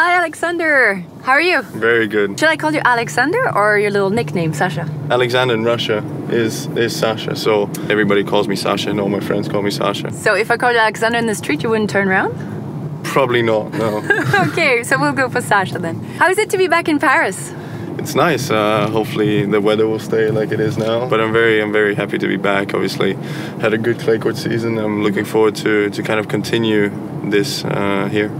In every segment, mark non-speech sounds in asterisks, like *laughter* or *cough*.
Alexander. How are you? Very good. Should I call you Alexander or your little nickname, Sasha? Alexander in Russia is is Sasha, so everybody calls me Sasha, and all my friends call me Sasha. So if I called you Alexander in the street, you wouldn't turn around? Probably not. No, *laughs* okay, so we'll go for Sasha then. How is it to be back in Paris? it's nice. Uh, hopefully the weather will stay like it is now. But I'm very I'm very happy to be back. Obviously, had a good clay court season. I'm looking forward to to kind of continue this uh, here.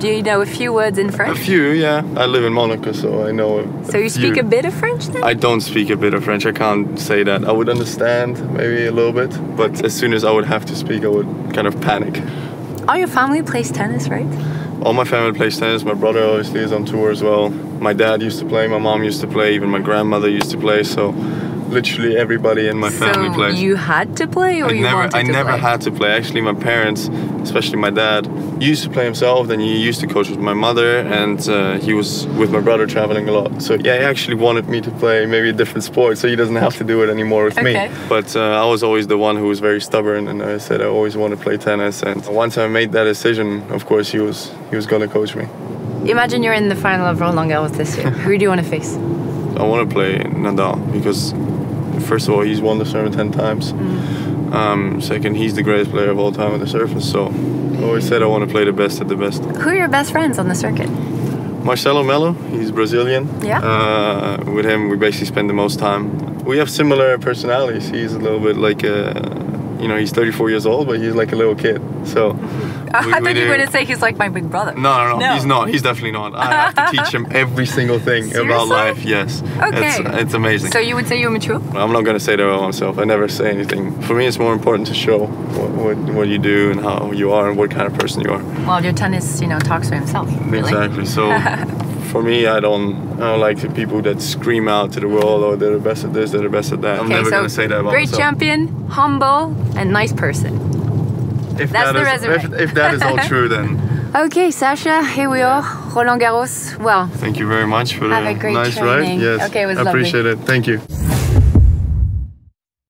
Do you know a few words in French? A few, yeah. I live in Monaco, so I know. So you speak few. a bit of French then? I don't speak a bit of French. I can't say that. I would understand maybe a little bit, but as soon as I would have to speak, I would kind of panic. All your family plays tennis, right? All my family plays tennis. My brother obviously is on tour as well. My dad used to play. My mom used to play. Even my grandmother used to play. So, literally everybody in my family so plays. you had to play or I you never, wanted I to never play? had to play. Actually, my parents, especially my dad, used to play himself. Then he used to coach with my mother, and uh, he was with my brother traveling a lot. So yeah, he actually wanted me to play maybe a different sport, so he doesn't have to do it anymore with Okay. me. But uh, I was always the one who was very stubborn, and I said I always want to play tennis. And once I made that decision, of course, he was he was gonna coach me. Imagine you're in the final of Roland Garros this year. *laughs* Who do you want to face? I want to play Nadal because, first of all, he's won the serve ten times. Um, second, he's the greatest player of all time on the surface. So I always said I want to play the best at the best. Who are your best friends on the circuit? Marcelo Melo, he's Brazilian. Yeah. Uh, with him, we basically spend the most time. We have similar personalities. He's a little bit like a, you know, he's 34 years old, but he's like a little kid. So. *laughs* *laughs* I we- thought we you do- were going to say he's like my big brother. No, no, no, No. he's not. He's definitely not. I have to teach him *laughs* every single thing about life. Yes. Okay. It's, it's amazing. So you would say you're mature? I'm not gonna say that about myself. I never say anything. For me, it's more important to show what, what, what you do and how you are and what kind of person you are. Well, your tennis, you know, talks for himself. Really. Exactly. So, *laughs* for me, I don't, I don't like the people that scream out to the world, "Oh, they're the best at this, they're the best at that." I'm never so gonna say that about great myself. champion, humble, and nice person. If That's that the is- resume. If, if that is all *laughs* true, then Okay, Sasha, here we are, Roland Garros. Well, thank you very much for Have the a great nice training. ride. Yes, Okay, it was I lovely. appreciate it. Thank you.